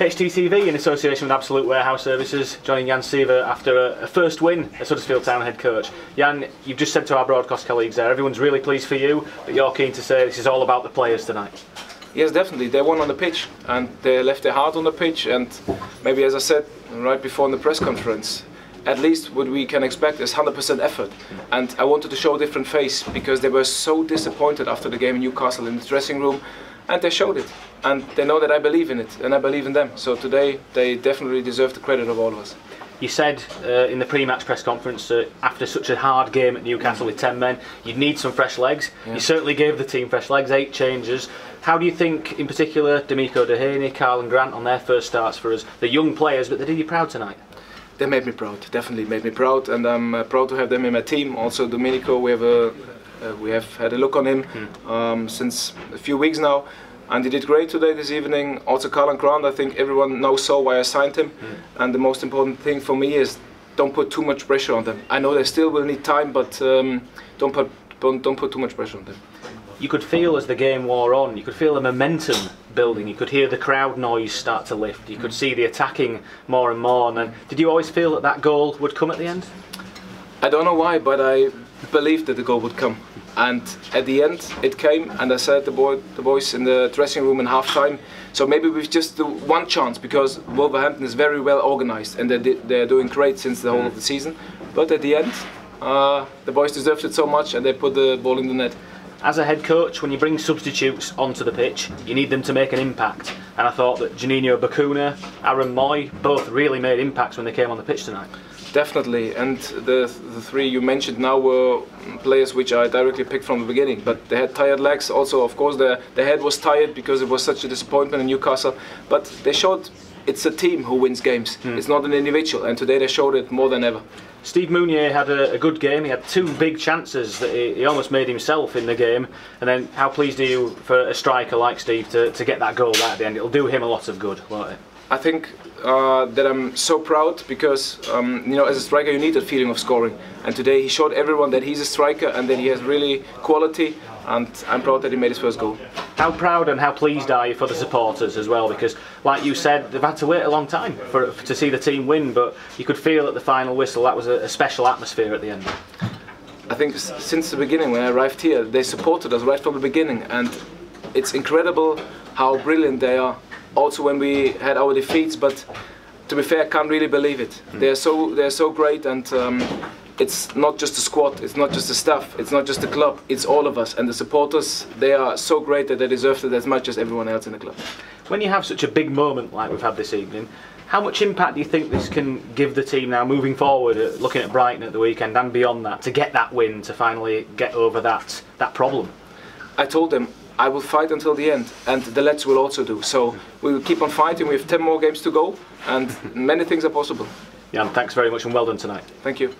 HTTV in association with Absolute Warehouse Services, joining Jan Siewert after a, a, first win as Huddersfield Town head coach. Jan, you've just said to our broadcast colleagues there, everyone's really pleased for you, but you're keen to say this is all about the players tonight. Yes, definitely. They won on the pitch and they left their heart on the pitch. And maybe, as I said right before in the press conference, at least what we can expect is 100% effort. And I wanted to show a different face because they were so disappointed after the game in Newcastle in the dressing room, and they showed it. And they know that I believe in it, and I believe in them. So today, they definitely deserve the credit of all of us. You said uh, in the pre-match press conference that after such a hard game at Newcastle with 10 men, you'd need some fresh legs. Yeah. You certainly gave the team fresh legs, eight changes. How do you think, in particular, Demeaco Duhaney, Karlan Grant on their first starts for us, the young players, but they did you proud tonight? They made me proud. Definitely made me proud, and I'm uh, proud to have them in my team. Also, Domenico, we have a uh, we have had a look on him mm. um, since a few weeks now, and he did great today this evening. Also, Karlan Grant, I think everyone knows so why I signed him, mm. and the most important thing for me is don't put too much pressure on them. I know they still will need time, but um, don't put don't, don't put too much pressure on them you could feel as the game wore on, you could feel the momentum building. You could hear the crowd noise start to lift. You could see the attacking more and more. And did you always feel that that goal would come at the end? I don't know why, but I believed that the goal would come. And at the end, it came, and I said the, boy, the boys in the dressing room in half time. So maybe we've just the one chance because Wolverhampton is very well organized and they're, they're doing great since the whole of the season. But at the end, uh, the boys deserved it so much and they put the ball in the net as a head coach, when you bring substitutes onto the pitch, you need them to make an impact. And I thought that Juninho Bacuna, Aaron Mooy, both really made impacts when they came on the pitch tonight. Definitely, and the, the three you mentioned now were players which I directly picked from the beginning. But they had tired legs. Also, of course, the head was tired because it was such a disappointment in Newcastle. But they showed it's a team who wins games. Hmm. It's not an individual, and today they showed it more than ever. Steve Mounié had a, a, good game. He had two big chances that he, he, almost made himself in the game. And then, how pleased are you for a striker like Steve to, to get that goal right at the end? It'll do him a lot of good, won't it? I think uh, that I'm so proud because um, you know as a striker you need that feeling of scoring and today he showed everyone that he's a striker and that he has really quality and I'm proud that he made his first goal. How proud and how pleased are you for the supporters as well? Because, like you said, they've had to wait a long time for, to see the team win, but you could feel at the final whistle that was a, a special atmosphere at the end. I think since the beginning, when I arrived here, they supported us right from the beginning, and it's incredible how brilliant they are. Also, when we had our defeats, but to be fair, I can't really believe it. Mm. They're so they're so great, and um, it's not just the squad, it's not just the staff, it's not just the club, it's all of us. And the supporters, they are so great that they deserve it as much as everyone else in the club. When you have such a big moment like we've had this evening, how much impact do you think this can give the team now moving forward, uh, looking at Brighton at the weekend and beyond that, to get that win, to finally get over that, that problem? I told them I will fight until the end, and the lads will also do. So we will keep on fighting. We have 10 more games to go, and many things are possible. Jan, thanks very much and well done tonight. Thank you.